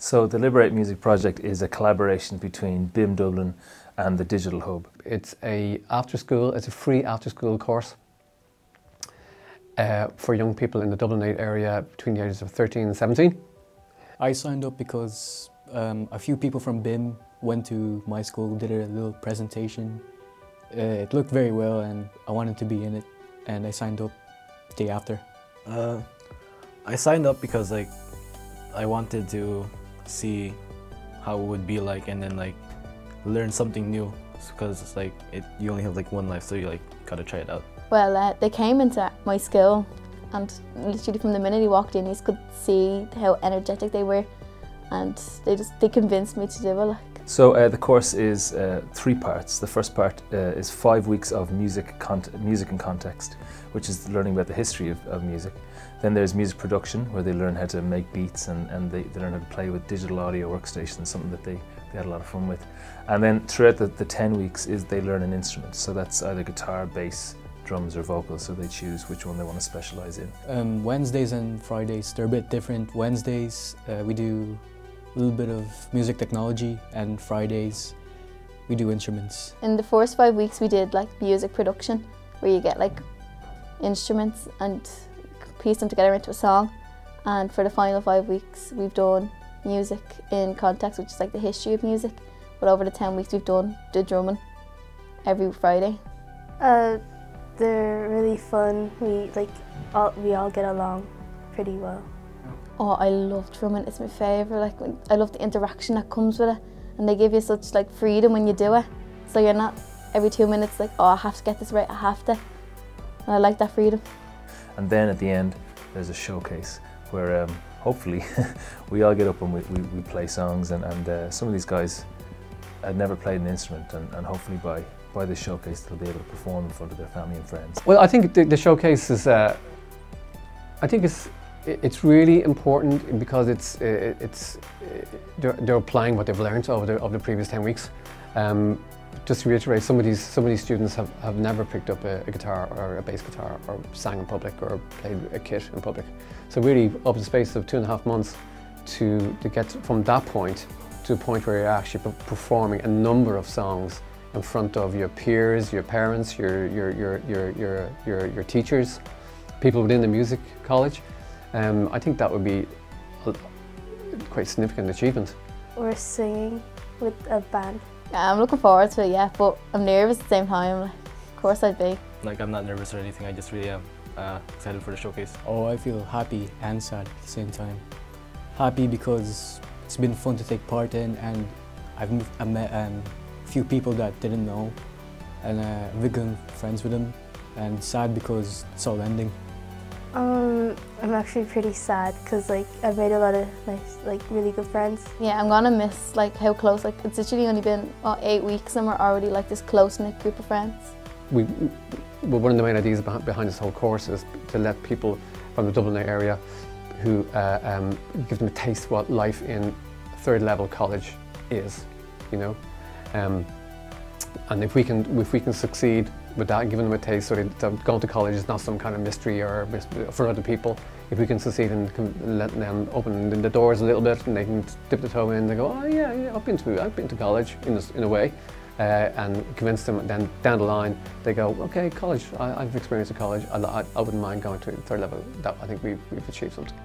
So the Liber8 Music Project is a collaboration between BIMM Dublin and the Digital Hub. It's a after school, it's a free after school course uh, for young people in the Dublin 8 area between the ages of 13 and 17. I signed up because um, a few people from BIMM went to my school, did a little presentation. Uh, it looked very well and I wanted to be in it and I signed up the day after. Uh, I signed up because like I wanted to see how it would be like and then like learn something new because it's like it, you only have like one life so you like gotta try it out. Well, uh, they came into my school and literally from the minute he walked in you could see how energetic they were and they just they convinced me to do it. Like. So uh, the course is uh, three parts. The first part uh, is five weeks of music, music and context, which is learning about the history of, of, music. Then there's music production, where they learn how to make beats and, and they, they learn how to play with digital audio workstations, something that they, they had a lot of fun with. And then throughout the, the 10 weeks is they learn an instrument. So that's either guitar, bass, drums or vocals, so they choose which one they want to specialise in. Um, Wednesdays and Fridays, they're a bit different. Wednesdays, uh, we do a little bit of music technology and Fridays we do instruments. In the first five weeks we did like music production where you get like instruments and piece them together into a song and for the final five weeks we've done music in context which is like the history of music but over the 10 weeks we've done the drumming every Friday. Uh, they're really fun. We like all, we all get along pretty well. Oh, I love drumming. It's my favourite. Like, I love the interaction that comes with it. And they give you such like freedom when you do it. So you're not every two minutes like, oh, I have to get this right, I have to. And I like that freedom. And then at the end, there's a showcase where um, hopefully we all get up and we, we, we play songs and, and uh, some of these guys had never played an instrument and, and hopefully by, by this showcase they'll be able to perform in front of their family and friends. Well, I think the, the showcase is, uh, I think it's it's really important because it's it's they're, they're, applying what they've learned over the over the previous ten weeks. Um, just to reiterate, some of these some of these students have, have never picked up a, a, guitar or a bass guitar or sang in public or played a kit in public. So really, over the space of two and a half months, to to get from that point to a point where you're actually performing a number of songs in front of your peers, your parents, your your your your your your, your teachers, people within the music college. Um, I think that would be a quite significant achievement. We're singing with a band. Yeah, I'm looking forward to it, yeah, but I'm nervous at the same time. Like, of course I'd be. Like, I'm not nervous or anything, I just really am uh, excited for the showcase. Oh, I feel happy and sad at the same time. Happy because it's been fun to take part in and I've moved, I met um, a few people that didn't know and uh, I've become friends with them and sad because it's all ending. I'm actually pretty sad because like I've made a lot of nice, like really good friends. Yeah, I'm gonna miss like how close. Like it's literally only been oh, eight weeks and we're already like this close knit group of friends. We, well, one of the main ideas behind this whole course is to let people from the Dublin area who uh, um, give them a taste what life in third level college is, you know. Um, and if we can, if we can succeed with that, giving them a taste, so going to college is not some kind of mystery or for other people. If we can succeed in letting them open the doors a little bit and they can dip the toe in, they go, oh yeah, yeah I've been to, I've been to college in a, in a way, uh, and convince them. Then down the line, they go, okay, college. I, have experienced a college. I, I, I, wouldn't mind going to third level. That I think we've, we've achieved something.